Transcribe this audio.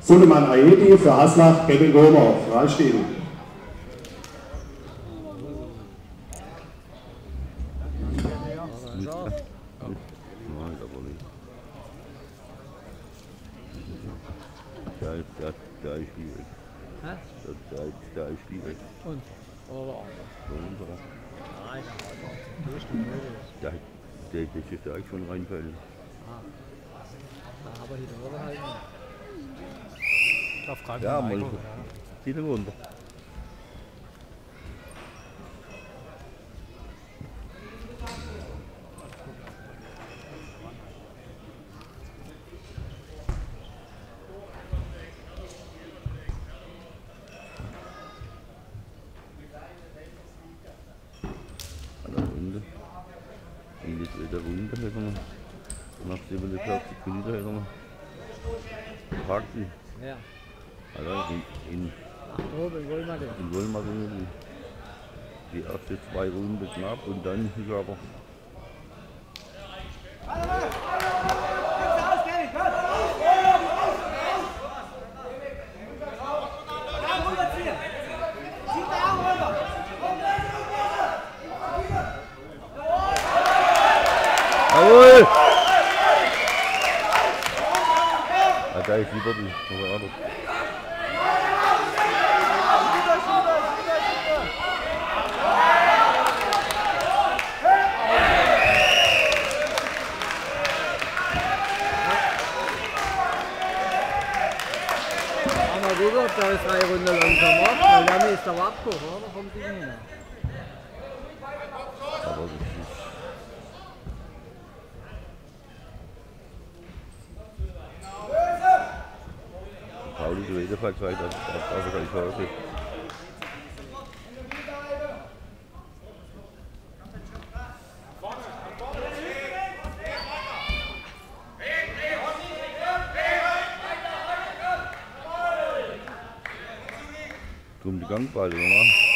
Suleiman Aedi für Aslach, Kevin Gomer, aber nicht. Da ist, da, da ist schwierig. Hä? Da, da, ist- da ist schwierig. Und? Oder? Unserer. Nein, da ist die. Da, der, das ist da schon reinfällen. Aber hier drüber halt nicht. Darf gerade Ja, mal. mal. Zieht ihn runter. An der Runde. Und jetzt wieder runter hätten wir. Nach 47 Sekunden hätten wir. Parken. Ja. Also in, in, Ach, oben in Wollmarin die erste zwei Runden knapp und dann ist aber Jawohl! Da ist lieber die. Aber anders. Aber mal gucken, ob der drei Runden langsam macht, weil dann ist der Wattbuch, oder? Vom Ding her. Aber das ist. Pauli, du jedenfalls weiter, das darf er gleich Hause. Drum die Gangball, oder?